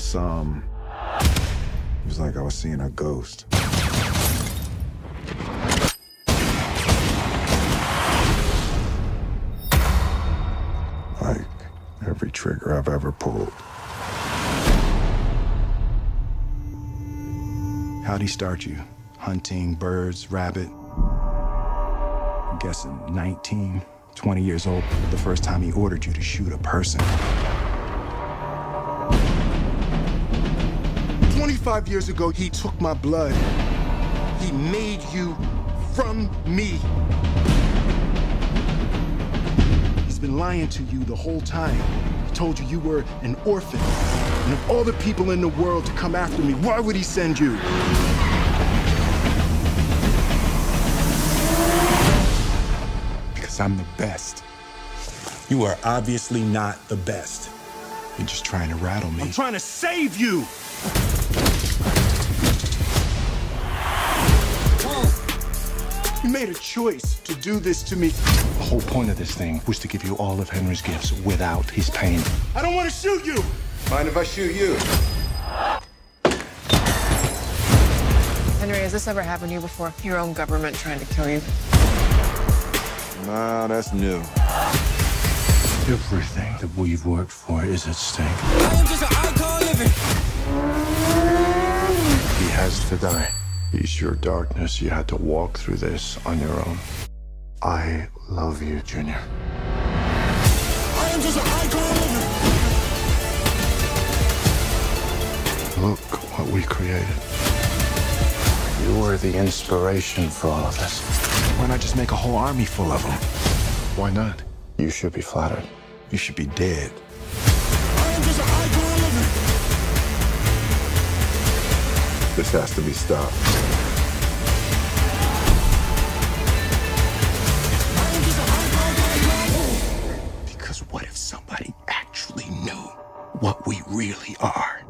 him. Um, it was like I was seeing a ghost. Like every trigger I've ever pulled. How'd he start you? Hunting birds, rabbit? I'm guessing 19, 20 years old, the first time he ordered you to shoot a person. 25 years ago, he took my blood. He made you from me. He's been lying to you the whole time. He told you you were an orphan. And of all the people in the world to come after me, why would he send you? Because I'm the best. You are obviously not the best. You're just trying to rattle me. I'm trying to save you! Made a choice to do this to me. The whole point of this thing was to give you all of Henry's gifts without his pain. I don't want to shoot you! Mind if I shoot you? Henry, has this ever happened to you before? Your own government trying to kill you? Nah, that's new. Everything that we've worked for is at stake. He has to die. He's your darkness. You had to walk through this on your own. I love you, Junior. I am just an icon. Look what we created. You were the inspiration for all of this. Why not just make a whole army full of them? Why not? You should be flattered. You should be dead. This has to be stopped. Because what if somebody actually knew what we really are?